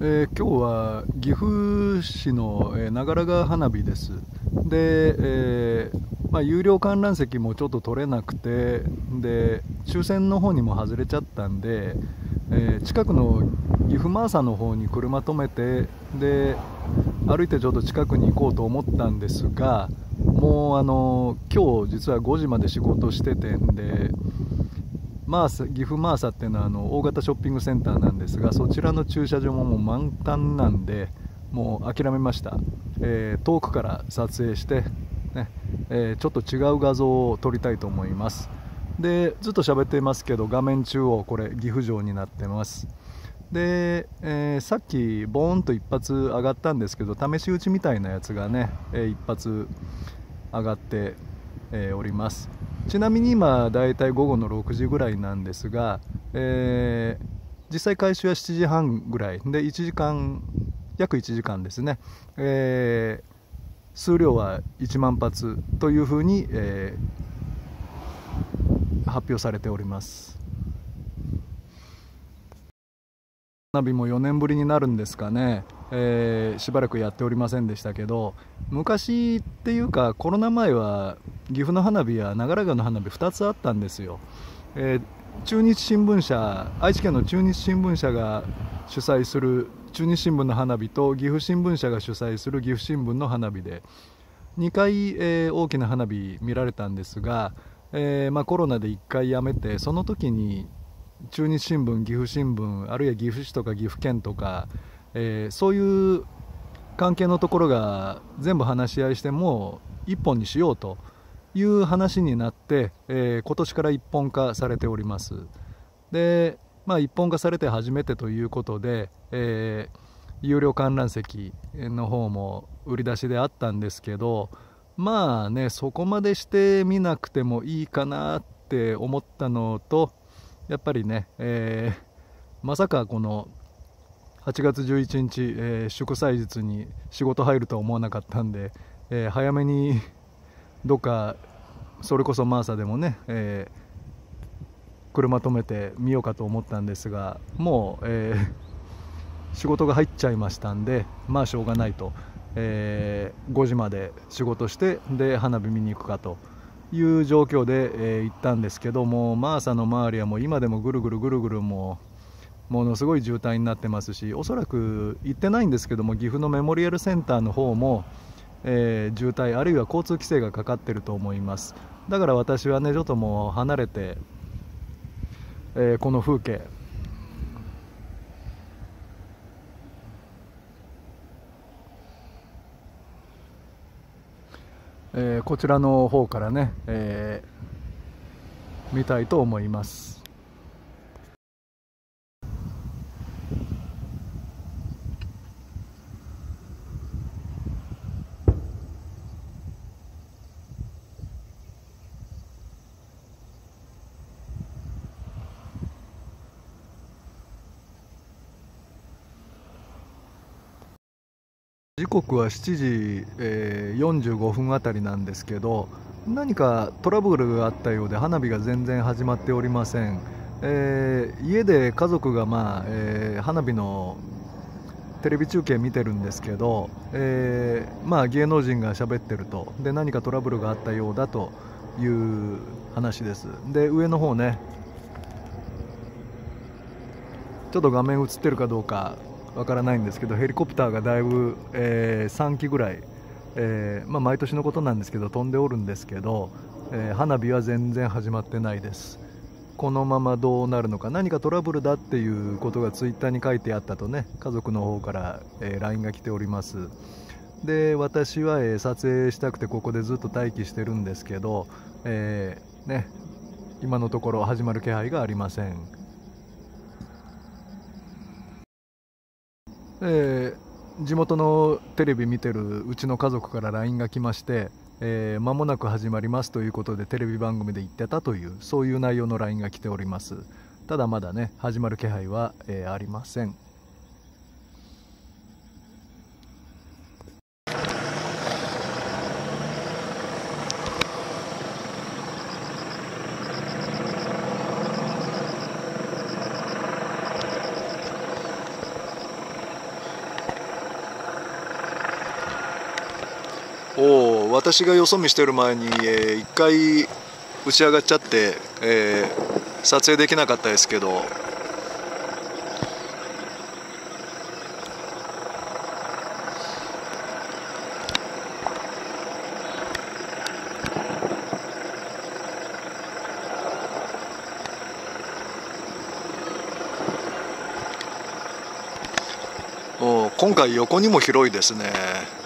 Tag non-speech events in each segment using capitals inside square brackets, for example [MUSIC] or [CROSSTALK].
えー、今日は岐阜市の、え、長良川花火です。で、えー、まあ、有料観覧席もちょっと取れなくてで抽選の方にも外れちゃったんで、え近くの岐阜マーサの方に車止めてで歩いてちょっと近くに行こうと思ったんですがもうあの今日実は5時まで仕事しててんでマーサ岐阜マーサっていうのはあの大型ショッピングセンターなんですがそちらの駐車場ももう満タンなんでもう諦めました、えー、遠くから撮影して、ねえー、ちょっと違う画像を撮りたいと思います。でずっと喋っていますけど画面中央これ岐阜城になってます。で、えー、さっきボーンと一発上がったんですけど試し撃ちみたいなやつがね、え一発上がって、えおります。ちなみに今だいたい午後の6時ぐらいなんですが、えー、実際開始は7時半ぐらい。で1時間約1時間ですね、えー、数量は1万発というふうに、えー、発表されております。花火も4年ぶりになるんですかね、えー、しばらくやっておりませんでしたけど昔っていうかコロナ前は岐阜の花火や長良川の花火2つあったんですよ、えー、中日新聞社愛知県の中日新聞社が主催する中日新聞の花火と岐阜新聞社が主催する岐阜新聞の花火で2回、えー、大きな花火見られたんですが、えー、まあ、コロナで1回やめてその時に中日新聞、岐阜新聞あるいは岐阜市とか岐阜県とか、えー、そういう関係のところが全部話し合いしても1本にしようという話になって、えー、今年から一本化されております。で、まあ、一本化されて初めてということで、えー、有料観覧席の方も売り出しであったんですけどまあねそこまでして見なくてもいいかなって思ったのとやっぱりね、えー、まさかこの8月11日、えー、祝祭日に仕事入るとは思わなかったんで、えー、早めに [LAUGHS] どっかそれこそマーサでもね、えー、車止めてみようかと思ったんですがもう、えー、仕事が入っちゃいましたんでまあしょうがないと、えー、5時まで仕事してで花火見に行くかと。いう状況で、えー、行ったんですけどもマーサの周りはもう今でもぐるぐるぐるぐるもうものすごい渋滞になってますしおそらく行ってないんですけども岐阜のメモリアルセンターの方も、えー、渋滞あるいは交通規制がかかってると思います。だから私はねちょっともう離れて、えー、この風景。えー、こちらの方からね、えー、見たいと思います。時刻は7時、えー、45分あたりなんですけど何かトラブルがあったようで花火が全然始まっておりません、えー、家で家族が、まあえー、花火のテレビ中継見てるんですけど、えー、まあ、芸能人が喋ってると。で何かトラブルがあったようだという話です。で上の方ねちょっと画面映ってるかどうかわからないんですけどヘリコプターがだいぶ、えー、3機ぐらい、えー、まあ、毎年のことなんですけど飛んでおるんですけど、えー、花火は全然始まってないです。このままどうなるのか何かトラブルだっていうことがツイッターに書いてあったとね家族の方から、え LINE が来ております。で私は、え撮影したくてここでずっと待機してるんですけど、えね、今のところ始まる気配がありません。えー、地元のテレビ見てるうちの家族から LINE が来ましてえー、間もなく始まりますということでテレビ番組で言ってたというそういう内容の LINE が来ております。ただまだね始まる気配は、えー、ありません。私がよそ見してる前に、えー、1回打ち上がっちゃって、えー、撮影できなかったですけど今回横にも広いですね。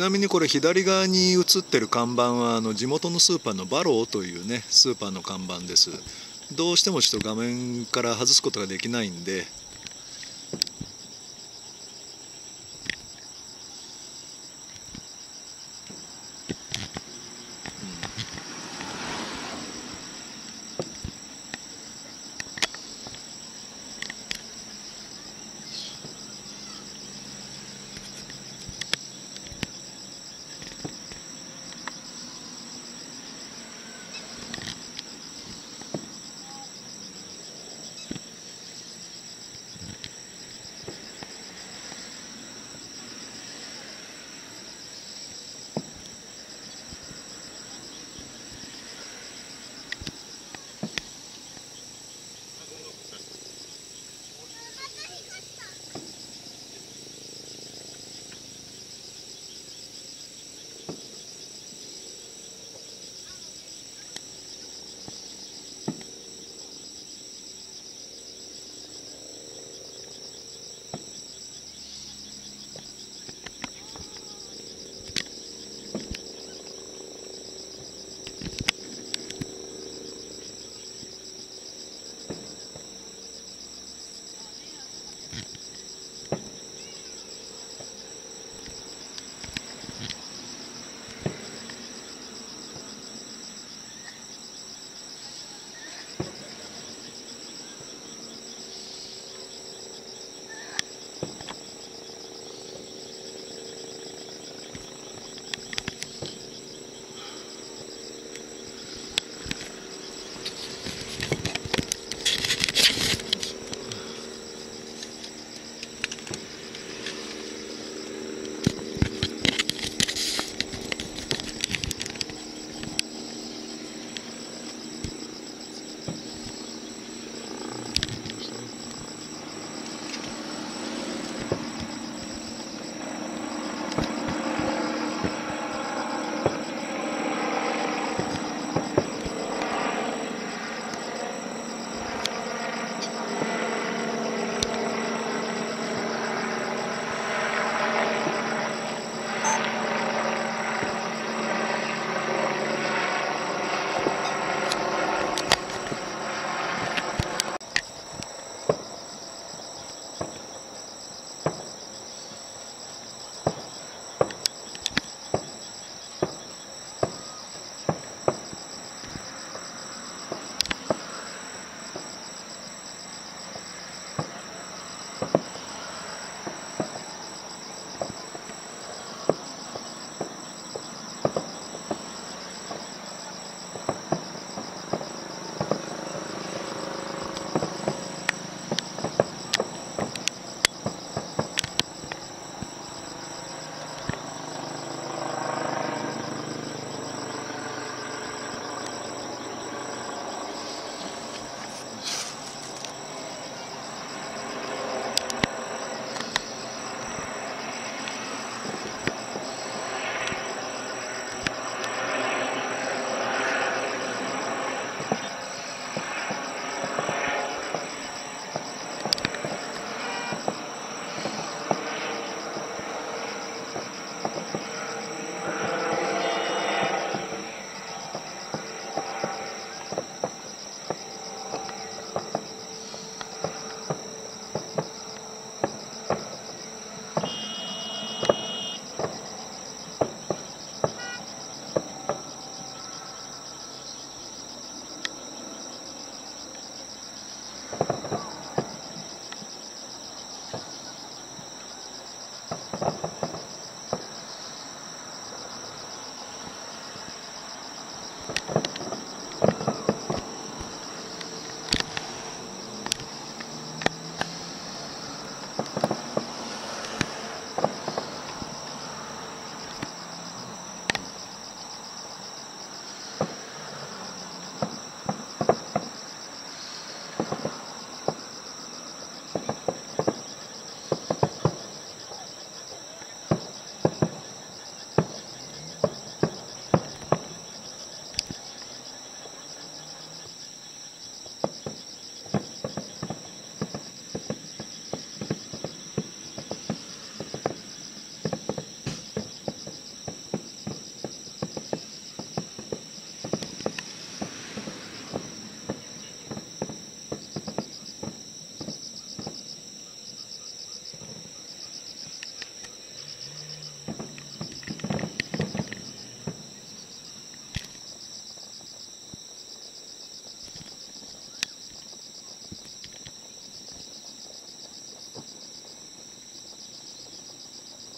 なみにこれ左側に映ってる看板はあの地元のスーパーのバローというねスーパーの看板です。どうしてもちょっと画面から外すことができないんで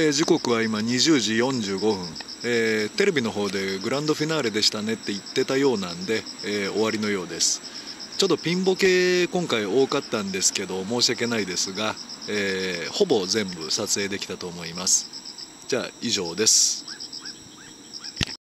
えー、時刻は今20時45分、えー、テレビの方でグランドフィナーレでしたねって言ってたようなんで、えー、終わりのようです。ちょっとピンボケ今回多かったんですけど申し訳ないですが、えほぼ全部撮影できたと思います。じゃあ以上です。